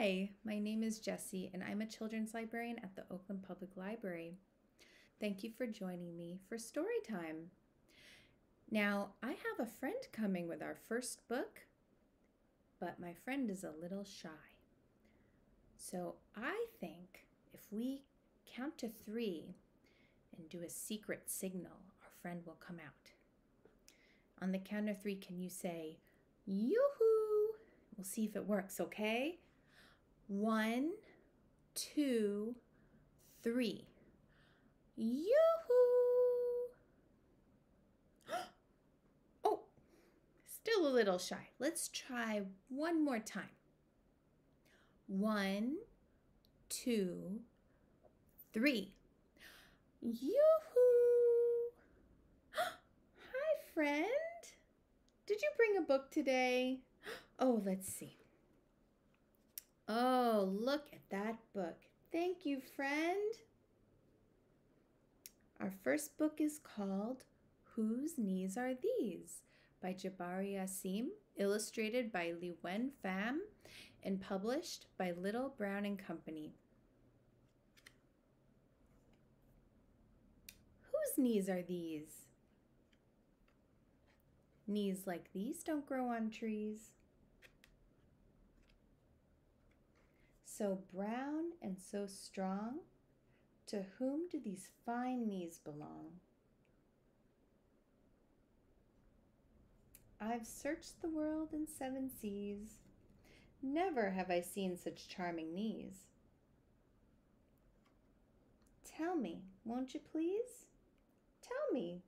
Hi, my name is Jesse, and I'm a children's librarian at the Oakland Public Library. Thank you for joining me for story time. Now, I have a friend coming with our first book, but my friend is a little shy. So I think if we count to three and do a secret signal, our friend will come out. On the count of three, can you say, Yoo-hoo! We'll see if it works, okay? One, two, three. Yoo-hoo! oh, still a little shy. Let's try one more time. One, two, three. Yoo-hoo! Hi, friend. Did you bring a book today? Oh, let's see. Oh, look at that book. Thank you, friend. Our first book is called Whose Knees Are These? by Jabari Asim, illustrated by Li Wen Pham, and published by Little Brown and Company. Whose knees are these? Knees like these don't grow on trees. So brown and so strong, to whom do these fine knees belong? I've searched the world in seven seas. Never have I seen such charming knees. Tell me, won't you please? Tell me,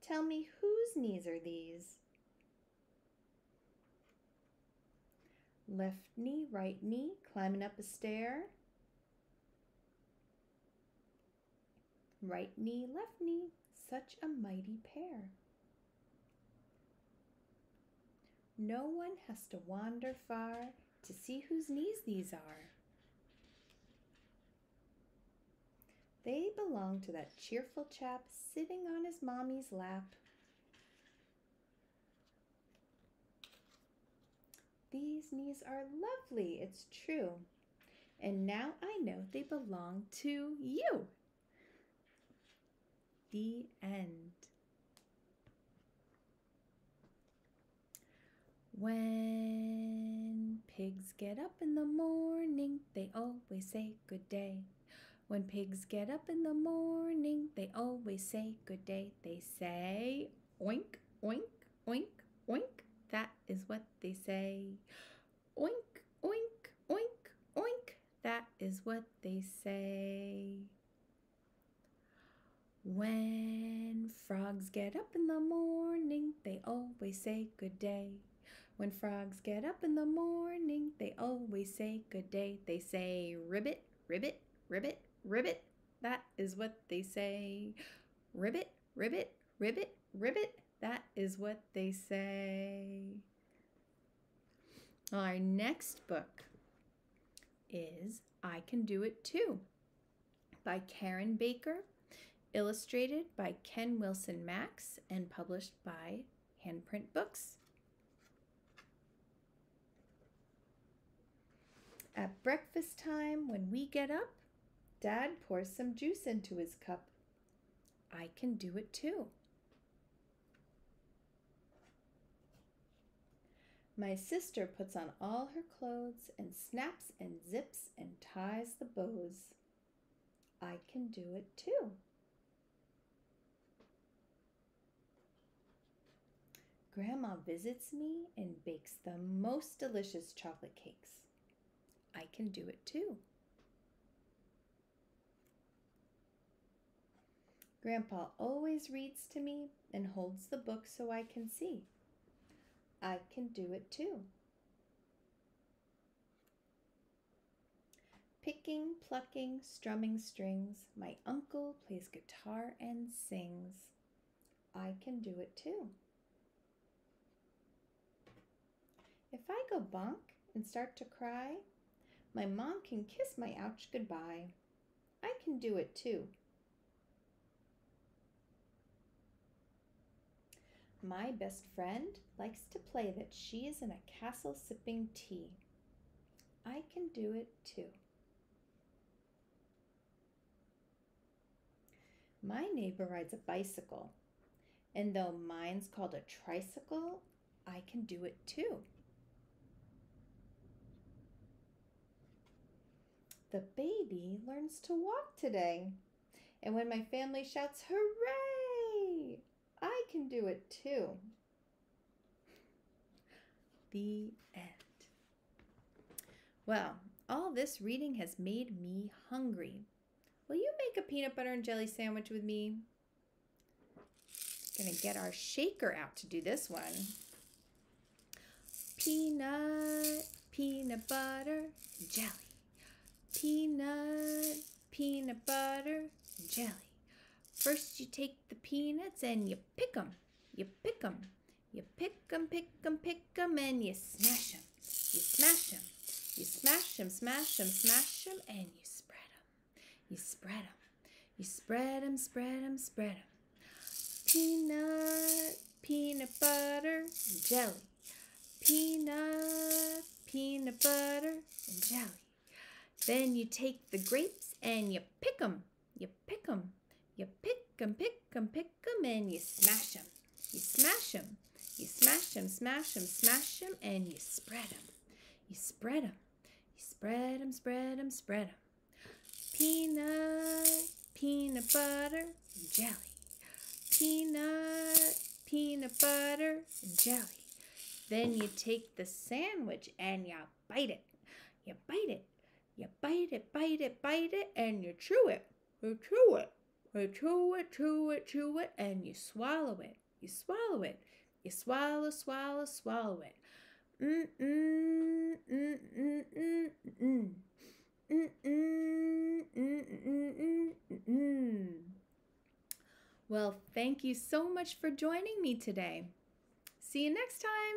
tell me whose knees are these? Left knee, right knee, climbing up a stair. Right knee, left knee, such a mighty pair. No one has to wander far to see whose knees these are. They belong to that cheerful chap sitting on his mommy's lap. These knees are lovely, it's true. And now I know they belong to you. The end. When pigs get up in the morning, they always say good day. When pigs get up in the morning, they always say good day. They say oink, oink, oink, oink. That is what they say. Oink, oink, oink, oink. That is what they say. When frogs get up in the morning, they always say good day. When frogs get up in the morning, they always say good day. They say ribbit, ribbit, ribbit, ribbit. That is what they say. Ribbit, ribbit, ribbit, ribbit. That is what they say. Our next book is I Can Do It Too by Karen Baicker, illustrated by Ken Wilson Max, and published by Handprint Books. At breakfast time, when we get up, Dad pours some juice into his cup. I can do it too. My sister puts on all her clothes and snaps and zips and ties the bows. I can do it too. Grandma visits me and bakes the most delicious chocolate cakes. I can do it too. Grandpa always reads to me and holds the book so I can see. I can do it too. Picking, plucking, strumming strings, my uncle plays guitar and sings. I can do it too. If I go bonk and start to cry, my mom can kiss my ouch goodbye. I can do it too. My best friend likes to play that she is in a castle sipping tea. I can do it too. My neighbor rides a bicycle, and though mine's called a tricycle, I can do it too. The baby learns to walk today, and when my family shouts, Hooray! Can do it too. The end. Well, all this reading has made me hungry. Will you make a peanut butter and jelly sandwich with me? Gonna get our shaker out to do this one. Peanut, peanut butter, jelly. Peanut, peanut butter, jelly. First you take the peanuts and you pick 'em. You pick 'em. You pick 'em, pick 'em, pick 'em, and you smash 'em. You smash 'em. You smash 'em, smash 'em, smash 'em, and you spread 'em. You spread 'em. You spread 'em, spread 'em, spread 'em. Peanut, peanut butter, and jelly. Peanut, peanut butter, and jelly. Then you take the grapes and you pick 'em. You pick 'em. You 'em, pick 'em, pick 'em, and you smash 'em. You smash 'em. You smash 'em, smash 'em, smash 'em, and you spread 'em. You spread 'em. You spread 'em, spread 'em, spread 'em. Peanut, peanut butter, and jelly. Peanut, peanut butter, and jelly. Then you take the sandwich and you bite it. You bite it. You bite it, bite it, bite it, and you chew it. You chew it. You chew it, chew it, chew it, and you swallow it. You swallow it. You swallow, swallow, swallow it. Mm mm mm mm mm mm. Mm mm mm mm mm mm. Well, thank you so much for joining me today. See you next time.